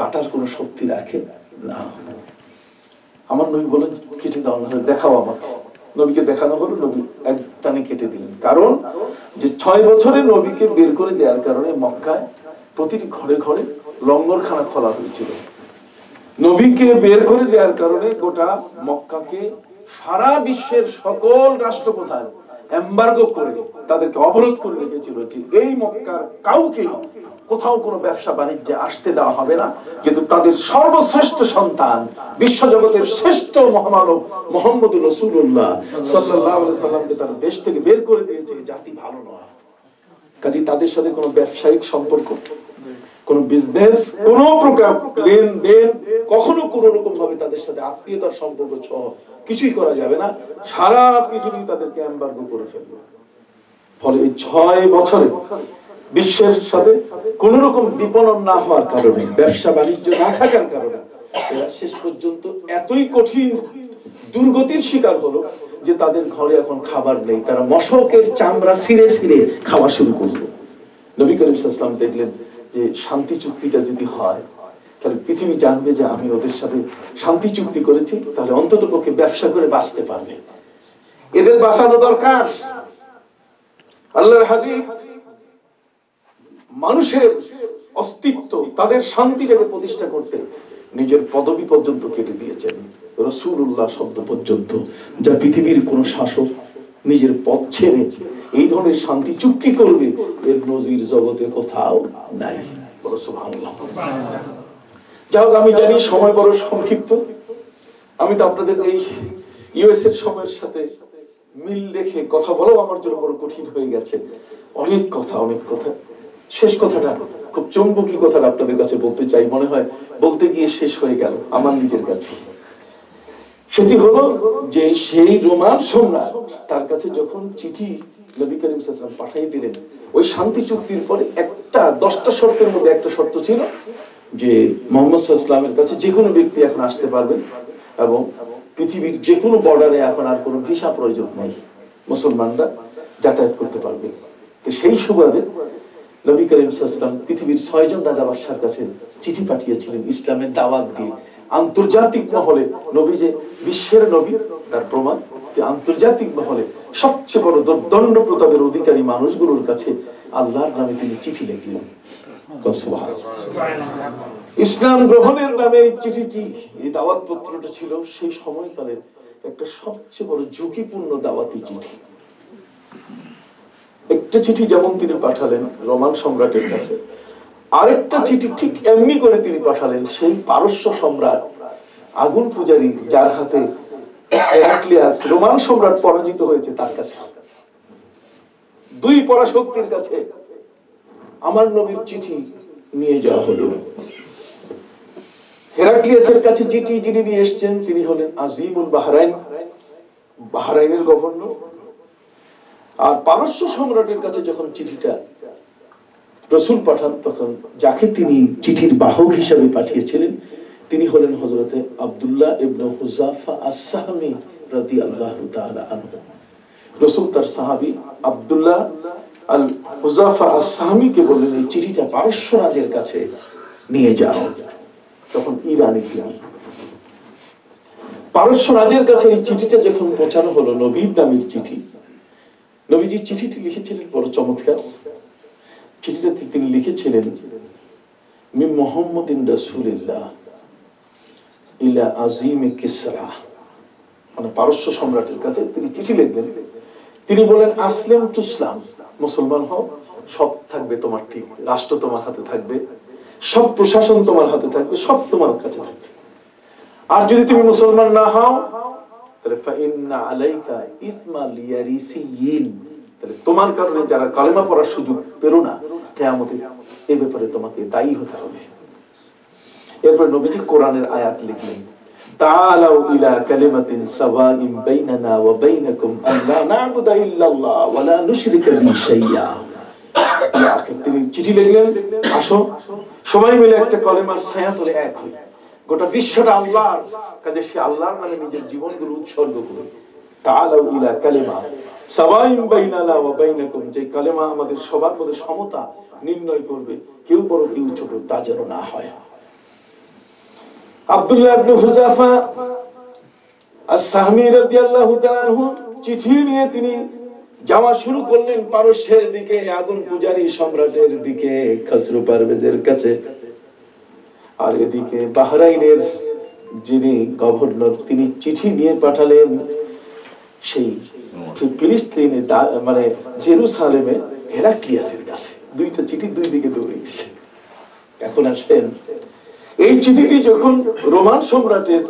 কাটার কোনো শক্তি রাখে না। আমার নবী বলে, কেটে দাও না দেখাও আমাকে। নবীকে দেখানো হলো, নবী এক টানে কেটে দিলেন। কারণ যে ছয় বছরে নবীকে বের করে দেওয়ার কারণে মক্কায় প্রতিটি ঘরে ঘরে লঙ্গরখানা খোলা হয়েছিল। নবীকে বের করে দেওয়ার কারণে গোটা মক্কাকে সারা বিশ্বের সকল রাষ্ট্রপ্রধান এম্বার্গো করে তাদেরকে অবরোধ করে রেখেছিল যে এই মক্কার কাউকে কোথাও কোনো ব্যবসা বাণিজ্যে আসতে দেওয়া হবে না। কিন্তু তাদের সর্বশ্রেষ্ঠ সন্তান, বিশ্বজগতের শ্রেষ্ঠ মহামানব মোহাম্মদ রসুল্লাহ সাল্লাহ সাল্লামকে তারা দেশ থেকে বের করে দিয়েছে জাতি ভালো নয়। কাজে তাদের সাথে কোনো ব্যবসায়িক সম্পর্ক কোন বিজনেস কোন প্রকার লেনদেন কখনো কোন রকম ভাবে তাদের সাথে আত্মীয়তার সম্পর্ক সহ কিছুই করা যাবে না। সারা পৃথিবী তাদেরকে এম্বার্গো করে ফেলবে ফলে এই ছয় বছরে বিশ্বের সাথে কোন রকম বিপণন না হওয়ার কারণে, ব্যবসা বাণিজ্য না থাকার কারণে শেষ পর্যন্ত এতই কঠিন দুর্গতির শিকার হলো যে তাদের ঘরে এখন খাবার নেই। তারা মশকের চামড়া ছিঁড়ে ছিঁড়ে খাওয়া শুরু করল। নবী করিম সাল্লাম দেখলেন যে শান্তি চুক্তিটা যদি হয়, তাহলে পৃথিবী জানবে যে আমি ওদের সাথে শান্তি চুক্তি করেছি, তাহলে অন্তত পক্ষে ব্যবসা করে বাঁচতে পারবে। এদের বাঁচানো দরকার। আল্লাহর হাবিব মানুষের অস্তিত্ব, তাদের শান্তিটাকে প্রতিষ্ঠা করতে নিজের পদবি পর্যন্ত কেটে দিয়েছেন। রসুল্লাহ শব্দ পর্যন্ত, যা পৃথিবীর কোন শাসক নিজের পথ ছেড়ে এই ধরনের শান্তি চুক্তি করবে এর নজির জগতে কোথাও নাই। যাই হোক, আমি জানি সময় বড় সংক্ষিপ্ত। আমি তো আপনাদের এই ইউএস এর সময়ের সাথে মিল রেখে কথা বলাও আমার জন্য বড় কঠিন হয়ে গেছে। অনেক কথা অনেক কথা। শেষ কথাটা, খুব চুম্বকী কথাটা আপনাদের কাছে বলতে চাই, মনে হয় বলতে গিয়ে শেষ হয়ে গেল আমার নিজের কাছে। সেটি হলো যে সেই রোমান সম্রাট তার কাছে যখন চিঠি নবী করিম সাল্লাম পাঠিয়ে দিলেন, ওই শান্তি চুক্তির পরে একটা, দশটা শর্তের মধ্যে একটা শর্ত ছিল যে মোহাম্মদ ইসলামের কাছে যে কোনো ব্যক্তি এখন আসতে পারবেন এবং পৃথিবীর যে কোনো বর্ডারে এখন আর কোনো ভিসা প্রয়োজন নেই, মুসলমানরা যাতায়াত করতে পারবেন তো সেই সুবাদে নবী করিম সাল্লাম পৃথিবীর ছয়জন রাজা বাদশার কাছে চিঠি পাঠিয়েছিলেন ইসলামের দাওয়াত দিয়ে। আন্তর্জাতিক মহলে নবী যে বিশ্বের নবী, তার প্রমাণ আন্তর্জাতিক মহলে সবচেয়ে বড় দণ্ড প্রতাপের অধিকারী মানুষগুলোর কাছে আল্লাহর নামে তিনি চিঠি লিখলেন। ইসলাম গ্রহণের নামে এই চিঠিটি, এই দাওয়াত পত্রটা ছিল সেই সময়কালের একটা সবচেয়ে বড় ঝুঁকিপূর্ণ দাওয়াতি চিঠি। একটা চিঠি যেমন তিনি পাঠালেন রোমান সম্রাটের কাছে আরেকটা চিঠি ঠিক এমনি করে তিনি পাঠালেন, সেই পারস্য সম্রাট আগুন পূজারী যার হাতে রোমান সম্রাট পরাজিত হয়েছে তার কাছে। দুই পরাশক্তির কাছে আমার নবীর চিঠি নিয়ে যাওয়া হলো। হেরাক্লিয়াসের কাছে চিঠি যিনি নিয়ে এসছেন, তিনি হলেন আজিমুল বাহরাইন, বাহরাইনের গভর্নর। আর পারস্য সম্রাটের কাছে যখন চিঠিটা রসুল পাঠান তখন যাকে তিনি চিঠির বাহক হিসাবে পাঠিয়েছিলেন, তিনি হলেন হজরতে আবদুল্লাহ ইবনে হুজাফা আসাহামি রাদি আল্লাহ আনহু। রসুল তার সাহাবি আবদুল্লাহ আল হুজাফা বললেন, এই চিঠিটা পারস্য রাজের কাছে নিয়ে যাও। তখন ইরানি তিনি পারস্য রাজের কাছে এই চিঠিটা যখন পৌঁছানো হলো, নবীর নামের চিঠি নবীজি চিঠিটি লিখেছিলেন বড় চমৎকার। চিঠিটাতে তিনি লিখেছিলেন মি মোহাম্মদিন রাসূলিল্লাহ ইলা আজিম কিসরা। মানে পারস্য সম্রাটের কাছে তিনি চিঠি লিখবেন। তিনি বলেন, আসলেম তুসলাম, মুসলমান হও, সব থাকবে তোমার ঠিক, রাষ্ট্র তোমার হাতে থাকবে, সব প্রশাসন তোমার হাতে থাকবে, সব তোমার কাছে থাকবে। আর যদি তুমি মুসলমান না হও, তাহলে ফাইন্না আলাইকা ইসমা তাহলে তোমার কারণে যারা কালেমা পড়ার সুযোগ পেরো না কেয়ামতে এই ব্যাপারে তোমাকে দায়ী হতে হবে এরপর নবীজি কোরআনের আয়াত লিখলেন تعالوا إلى كلمة سواء بيننا وبينكم أن لا نعبد إلا الله ولا نشرك به شيئا তিনি চিঠি লিখলেন আসো সবাই মিলে একটা কলেমার ছায়া তোলে এক হই গোটা বিশ্বটা আল্লাহর কাজে সে আল্লাহর নামে নিজের জীবনগুলো উৎসর্গ করে তাআলাউ ইলা কালিমা যে কালেমা আমাদের সবার মধ্যে সমতা নির্ণয় করবে, কেউ বড় কেউ ছোট, তা যেন না হয়। আব্দুল্লাহ চিঠি নিয়ে তিনি যাওয়া শুরু করলেন পারস্যের দিকে আগুন পূজারী সম্রাটের দিকে, খসরু পারভেজের কাছে। আর এদিকে বাহরাইনের যিনি গভর্নর, তিনি চিঠি নিয়ে পাঠালেন সেই ফিলিস্তিনে মানে জেরুসালেমে হেরাক্লিয়াসের কাছে। দুইটা চিঠি দুই দিকে দৌড়াইতেছে এখন আসেন, এই চিঠিটি যখন রোমান সম্রাটের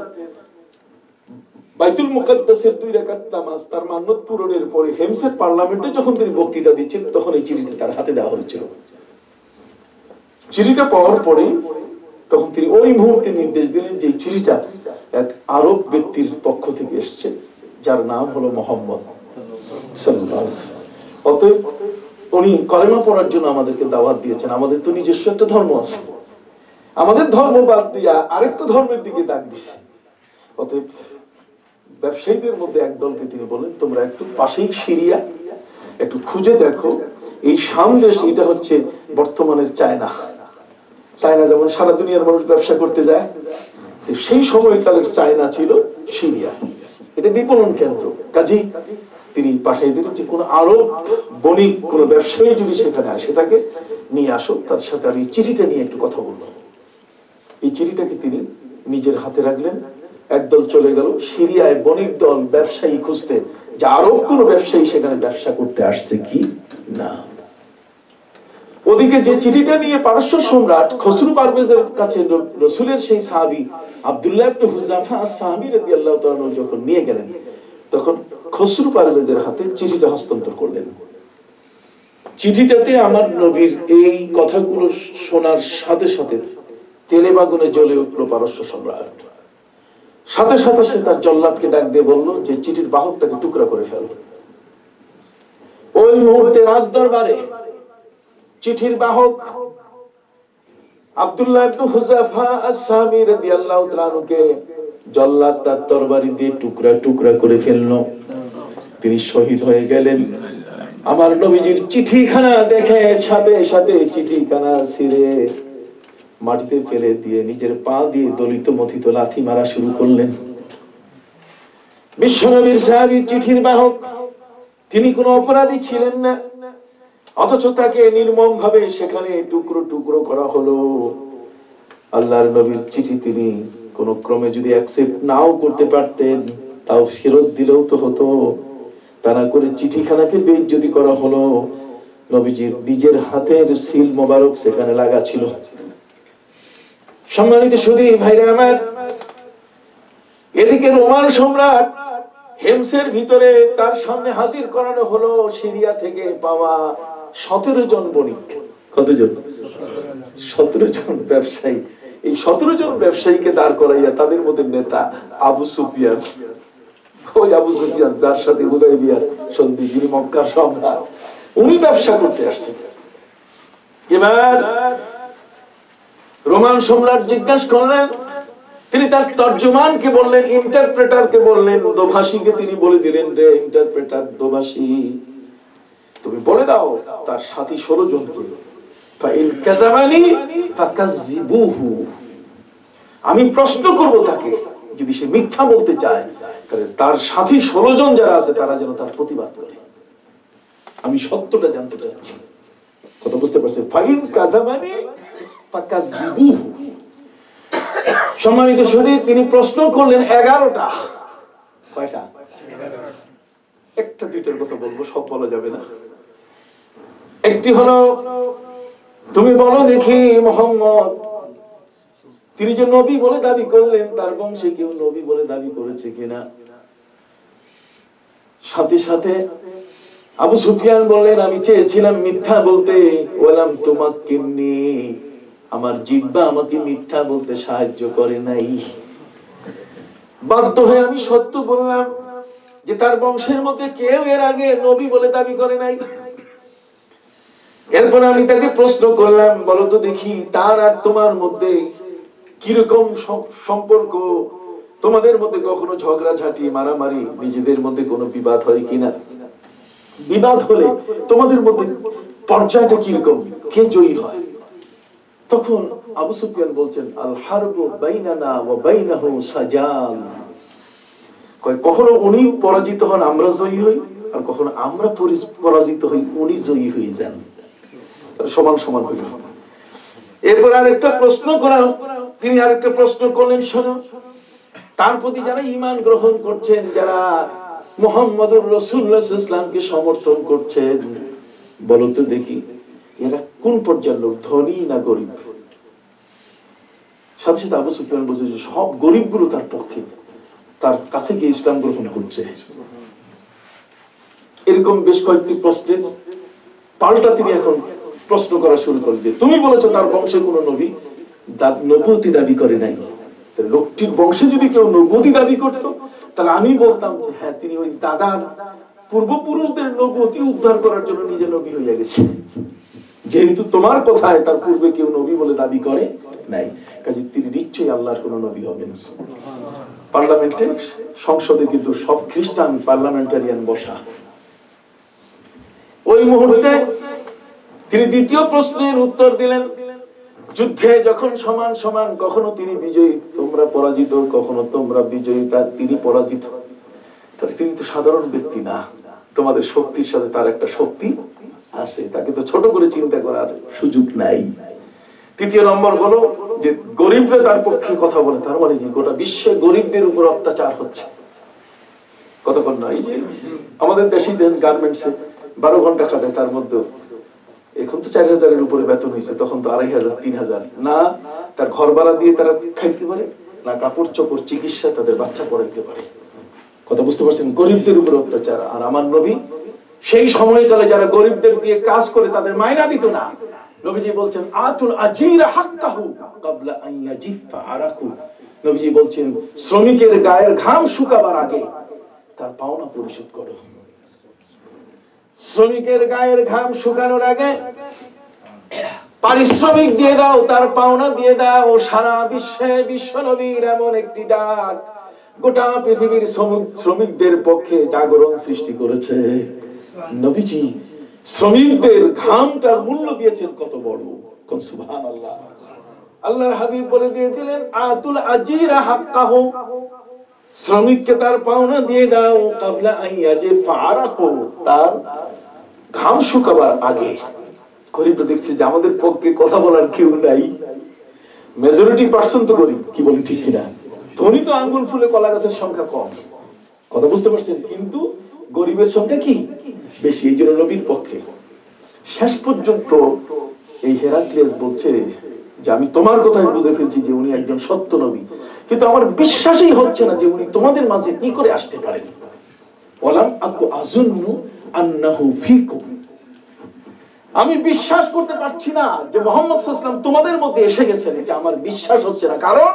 বাইতুল মুকাদ্দাসের দুই রাকাত নামাজ, তার মান্যত পূরণের পরে হেমসের পার্লামেন্টে যখন তিনি বক্তৃতা দিচ্ছেন, তখন এই চিঠিটি তার হাতে দেওয়া হয়েছিল। চিঠিটা পাওয়ার পরে তখন তিনি ওই মুহূর্তে নির্দেশ দিলেন যে চিঠিটা এক আরব ব্যক্তির পক্ষ থেকে এসছে। যার নাম হলো মোহাম্মদ। অতএব উনি কলেমা পড়ার জন্য আমাদেরকে দাওয়াত দিয়েছেন। আমাদের তো নিজস্ব একটা ধর্ম আছে। আমাদের ধর্ম বাদ দিয়া আরেকটা ধর্মের দিকে ডাক দিছে। অতএব ব্যবসায়ীদের মধ্যে একদলকে তিনি বলেন, তোমরা একটু পাশেই সিরিয়া, একটু খুঁজে দেখো। এই শাম দেশ, এটা হচ্ছে বর্তমানের চায়না। চায়না যেমন সারা দুনিয়ার মানুষ ব্যবসা করতে যায়, সেই সময়কালের চায়না ছিল সিরিয়া। এটা বিপণন কেন্দ্র। কাজেই তিনি পাঠিয়ে দিলেন যে কোনো আরব বণিক, কোনো ব্যবসায়ী যদি সেখানে আসে তাকে নিয়ে আসো তার সাথে আর এই চিঠিটা নিয়ে একটু কথা বলব। এই চিঠিটাকে তিনি নিজের হাতে রাখলেন, একদল চলে গেল, সিরিয়ায় বণিক দল, ব্যবসায়ী খুঁজতে। যে আরব কোনো ব্যবসায়ী সেখানে ব্যবসা করতে আসছে কি? না। ওদিকে যে চিঠিটা নিয়ে পারস্য সম্রাট খসরু পারভেজের কাছে রসুলের সেই সাহাবি আব্দুল্লাহ ইবনে হুজাফা সাহাবি রাদিয়াল্লাহু তাআলা যখন নিয়ে গেলেন, তখন খসরু পারভেজের হাতে চিঠিটা হস্তান্তর করলেন। চিঠিটাতে আমার নবীর এই কথাগুলো শোনার সাথে সাথে তেলে বাগুনে জ্বলে উঠল পারস্য সম্রাট। সাথে সাথে সে তার জল্লাদকে ডাক দিয়ে বলল যে, চিঠির বাহক তাকে টুকরা করে ফেল। ওই মুহূর্তে রাজদরবারে চিঠির বাহক দিয়ে টুকরা টুকরা করে ফেলল। তিনি শহীদ হয়ে আমার চিঠিখানা দেখে সাথে সাথে চিঠিখানা মাটিতে ফেলে দিয়ে নিজের পা দিয়ে দলিত মথিত লাথি মারা শুরু করলেন। বিশ্বনবীর সাহাবী চিঠির বাহক, তিনি কোনো অপরাধী ছিলেন না। অথচ তাকে নির্মম ভাবে সেখানে টুকরো টুকরো করা হলো। আল্লাহর নবীর চিঠি তিনি কোন ক্রমে যদি অ্যাকসেপ্ট নাও করতে পারতেন, তাও ফেরত দিলেও তো হতো। তা না করে চিঠিখানাকে বেদ যদি করা হলো, নবীজির নিজের হাতের সিল মোবারক সেখানে লাগা ছিল। সম্মানিত সুদী ভাইরা আমার, এদিকে রোমান সম্রাট হেমসের ভিতরে তার সামনে হাজির করানো হলো সিরিয়া থেকে পাওয়া সতেরো জন বণিক। কতজন? সতেরো জন ব্যবসায়ী। এই সতেরো জন ব্যবসায়ীকে দাঁড় করাইয়া তাদের মধ্যে নেতা আবু সুফিয়ান। ওই আবু সুফিয়ান যার সাথে উদয় বিয়ার সন্ধি যিনি মক্কার সম্রাট উনি ব্যবসা করতে আসছেন। এবার রোমান সম্রাট জিজ্ঞাসা করলেন তিনি তার তর্জমানকে বললেন ইন্টারপ্রেটারকে বললেন দোভাষীকে তিনি বলে দিলেন রে ইন্টারপ্রেটার দোভাষী তুমি বলে দাও তার সাথী ষোলো জনকে। আমি প্রশ্ন করব তাকে, যদি সে মিথ্যা বলতে চায়, তাহলে তার সাথী ষোলো জন যারা আছে, তারা যেন তার প্রতিবাদ করে। আমি সত্যটা জানতে চাচ্ছি। কথা বুঝতে পারছেন? ফাইন ফাকাযিবুহু। সম্মানিত সুদী, তিনি প্রশ্ন করলেন এগারোটা। কয়টা? একটা দুইটার কথা বলব, সব বলা যাবে না। একটি হলো, তুমি বলো দেখি মোহাম্মদ। তিনি যে নবী বলে দাবি করলেন, তার বংশে কেউ নবী বলে দাবি করেছে কিনা? সাথে সাথে আবু সুফিয়ান বললেন, আমি চেয়েছিলাম মিথ্যা বলতে বললাম তোমাক কেমনি আমার জিব্বা আমাকে মিথ্যা বলতে সাহায্য করে নাই। বাধ্য হয়ে আমি সত্য বললাম যে তার বংশের মধ্যে কেউ এর আগে নবী বলে দাবি করে নাই। এরপর আমি তাকে প্রশ্ন করলাম, বলো তো দেখি তার আর তোমার মধ্যে কীরকম সম্পর্ক? তোমাদের মধ্যে কখনো ঝগড়াঝাটি, মারামারি, নিজেদের মধ্যে কোনো বিবাদ হয় কিনা? বিবাদ হলে তোমাদের মধ্যে পর্যায়টা কীরকম? কে জয়ী হয়? তখন আবু সুফিয়ান বলছেন, আল হারবু বাইনানা ওয়া বাইনাহু সাজাল কয়, কখনো উনি পরাজিত হন, আমরা জয়ী হই? আর কখনো আমরা পরাজিত হই, উনি জয়ী হয়ে যান। সমান সমান হইল। এরপর আরেকটা প্রশ্ন করা তিনি আরেকটা প্রশ্ন করলেন, শোনো। তার প্রতি যারা ইমান গ্রহণ করছেন, যারা মোহাম্মদুর রসুল্লাহ ইসলামকে সমর্থন করছেন, বলো তো দেখি, এরা কোন পর্যায়ের লোক, ধনী না গরিব? সাথে সাথে আবু সুফিয়ান বলছে যে সব গরিবগুলো তার পক্ষে, তার কাছে গিয়ে ইসলাম গ্রহণ করছে। এরকম বেশ কয়েকটি প্রশ্নের পাল্টা তিনি এখন প্রশ্ন করা শুরু করলেন যে, তুমি বলেছ তার বংশে কোনো নবী? দা- নবুয়তি দাবি করে নাই। লোকটির বংশে যদি কেউ নবুয়তি দাবি করত, তাহলে আমি বলতাম যে হ্যাঁ তিনি ওই দাদার পূর্বপুরুষদের নবুয়তি উদ্ধার করার জন্য নিজে নবী হইয়া গেছে। যেহেতু তোমার কথায় তার পূর্বে কেউ নবী বলে দাবি করে নাই, কাজে তিনি নিশ্চয়ই আল্লাহর কোন নবী হবেন। পার্লামেন্টে, সংসদে কিন্তু সব খ্রিস্টান পার্লামেন্টারিয়ান বসা। ওই মুহূর্তে তিনি দ্বিতীয় প্রশ্নের উত্তর দিলেন, যুদ্ধে যখন সমান সমান কখনো তিনি বিজয়ী, তোমরা পরাজিত, কখনো তোমরা বিজয়ী, তার তিনি পরাজিত। তাহলে তিনি তো সাধারণ ব্যক্তি না, তোমাদের শক্তির সাথে তার একটা শক্তি আছে, তাকে তো ছোট করে চিন্তা করার সুযোগ নাই। তৃতীয় নম্বর হলো যে গরিবরা তার পক্ষে কথা বলে, তার মানে কি? গোটা বিশ্বে গরিবদের উপর অত্যাচার হচ্ছে। কতক্ষণ না, এই যে আমাদের দেশি দেন গার্মেন্টসে বারো ঘণ্টা খাটে তার মধ্যে এখন তো চার হাজারের উপরে বেতন হয়েছে, তখন তো আড়াই হাজার, তিন হাজার। না, তার ঘর ভাড়া দিয়ে তারা খাইতে পারে, না কাপড় চোপড় চিকিৎসা তাদের বাচ্চা পড়াইতে পারে। কথা বুঝতে পারছেন? গরিবদের উপর অত্যাচার। আর আমার নবী, সেই সময়কালে যারা গরিবদের দিয়ে কাজ করে, তাদের মায়না দিত না। নবীজি বলছেন, আতুল আজিরা হাক্কাহু কাবলা আন ইয়াজিফা আরাকু। নবীজি বলছেন, শ্রমিকের গায়ের ঘাম শুকাবার আগে তার পাওনা পরিশোধ করো। শ্রমিকের গায়ের ঘাম শুকানোর আগে পারিশ্রমিক দিয়ে দাও, তার পাওনা দিয়ে দাও। সারা বিশ্বে বিশ্ব নবীর এমন একটি ডাক গোটা পৃথিবীর শ্রমিক- শ্রমিকদের পক্ষে জাগরণ সৃষ্টি করেছে। নবীজি শ্রমিকদের ঘামটার মূল্য দিয়েছেন কত বড়। কোন সুবহান আল্লাহ আল্লাহর হাবিব বলে দিয়েছিলেন আতুল আজিরা হাক্কাহু। শ্রমিককে তার পাওনা দিয়ে দাও কাবলা আইয়া যে ফারাকো, তার ঘাম শুকাবার আগে। দেখছি যে আমাদের পক্ষে কথা বলার কেউ নাই। মেজরিটি পার্সন তো গরিব, কি বলি, ঠিক কিনা? ধনী তো আঙ্গুল ফুলে কলা গাছের সংখ্যা কম। কথা বুঝতে পারছেন? কিন্তু গরিবের সংখ্যা কি? বেশি, এই জন্য নবীর পক্ষে। শেষ পর্যন্ত এই হেরাক্লিয়াস বলছে যে, আমি তোমার কথাই বুঝে ফেলছি যে উনি একজন সত্য নবী। কিন্তু আমার বিশ্বাসই হচ্ছে না যে উনি তোমাদের মাঝে কি করে আসতে পারেন। ওলাম আকু আজুন্নু আন্নাহু ফিকুম। আমি বিশ্বাস করতে পারছি না যে মোহাম্মদ সাল্লাম তোমাদের মধ্যে এসে গেছেন, এটা আমার বিশ্বাস হচ্ছে না। কারণ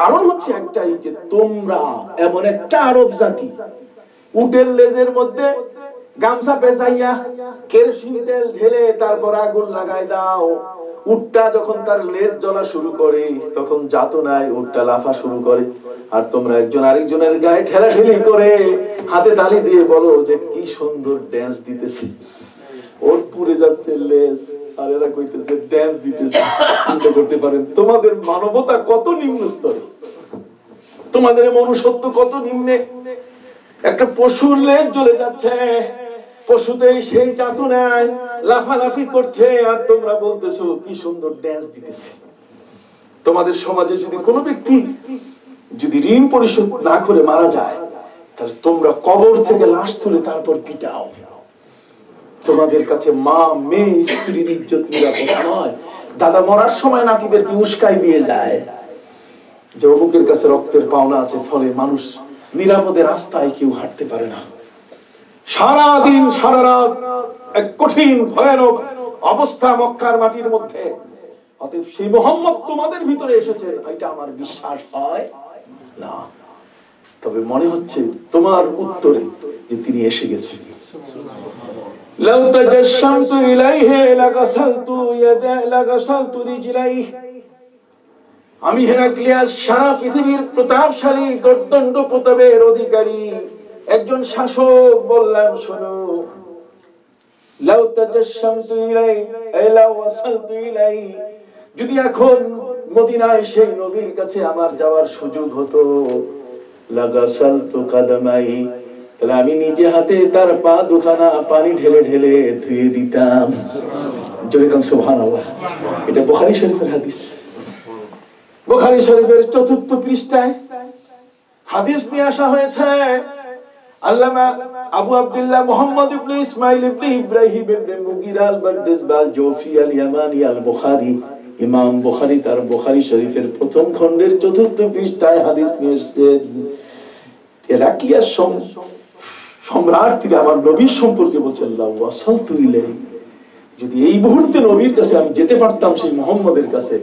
কারণ হচ্ছে একটাই যে তোমরা এমন একটা আরব জাতি, উটের লেজের মধ্যে গামছা পেঁচাইয়া কেরোসিন তেল ঢেলে তারপর আগুন লাগাই দাও। উটটা যখন তার লেজ জ্বলা শুরু করে, তখন যাতনায় উটটা লাফা শুরু করে। আর তোমরা একজন আরেকজনের গায়ে ঠেলা ঠেলি করে হাতে তালি দিয়ে বলো যে কি সুন্দর ড্যান্স দিতেছে। ওর পুড়ে যাচ্ছে লেজ, আর এরা কইতেছে ড্যান্স দিতেছে। করতে পারেন, তোমাদের মানবতা কত নিম্ন স্তরে? তোমাদের মনুষ্যত্ব কত নিম্নে? একটা পশুর লেজ জ্বলে যাচ্ছে, পশুতেই সেই চাতুনায় লাফালাফি করছে, আর তোমরা বলতেছো, কি সুন্দর ড্যান্স দিতেছে। তোমাদের সমাজে যদি কোনো ব্যক্তি যদি ঋণ পরিশোধ না করে মারা যায়, তাহলে তোমরা কবর থেকে লাশ তুলে তারপর পিটাও। তোমাদের কাছে মা, মেয়ে স্ত্রীর ইজ্জত নিরাপদ নয়। দাদা মরার সময় নাতিদেরকে উস্কাই দিয়ে যায়। যে অমুকের কাছে রক্তের পাওনা আছে, ফলে মানুষ নিরাপদে রাস্তায় কেউ হাঁটতে পারে না। সারা দিন সারা রাত এক কঠিন ভয়ানক অবস্থা মক্কার মাটির মধ্যে অতএব সেই মোহাম্মদ তোমাদের ভিতরে এসেছে এটা আমার বিশ্বাস হয় না তবে মনে হচ্ছে তোমার উত্তরে যে তিনি এসে গেছেন لو تجشمت إليه لغسلت يدي لغسلت رجليه আমি হেরাক্লিয়াস সারা পৃথিবীর প্রতাপশালী দর্দণ্ড প্রতাপের অধিকারী একজন শাসক বললাম, শোনো যদি এখন মদিনায় সেই নবীর কাছে আমার যাওয়ার সুযোগ হতো তাহলে আমি নিজে হাতে তার পা দুখানা পানি ঢেলে ঢেলে ধুয়ে দিতাম। এটা বুখারী শরীফের হাদিস। বুখারী শরীফের চতুর্থ পৃষ্ঠায় হাদিস নিয়ে আসা হয়েছে আল্লামা আবু আব্দুল্লাহ মুহাম্মদ ইবনে ইসমাইল ইবনে ইব্রাহিম ইবনে জৌফি আল ইয়ামানি আল বুখারী ইমাম বুখারী তার বুখারী শরীফের প্রথম খণ্ডের চতুর্থ পৃষ্ঠায় হাদিস নিয়ে সম- সম্রাট তিনি আমার নবীর সম্পর্কে বলছেন লা ওয়াসালতু ইলাইহি। যদি এই মুহূর্তে নবীর কাছে আমি যেতে পারতাম সেই মোহাম্মদের কাছে,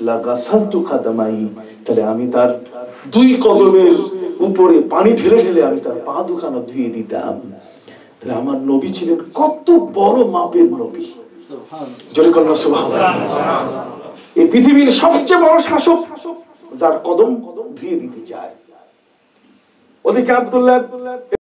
লাগাসালতু খাদামাই। তাহলে আমি তার দুই কদমের উপরে পানি ঢেলে ঢেলে আমি তার পা দুখানা ধুয়ে দিতাম। তাহলে আমার নবী ছিলেন কত বড় মাপের নবী। জোরে সুবহানাল্লাহ। এই পৃথিবীর সবচেয়ে বড় শাসক যার কদম কদম ধুয়ে দিতে চায়। ওদিকে আব্দুল্লাহ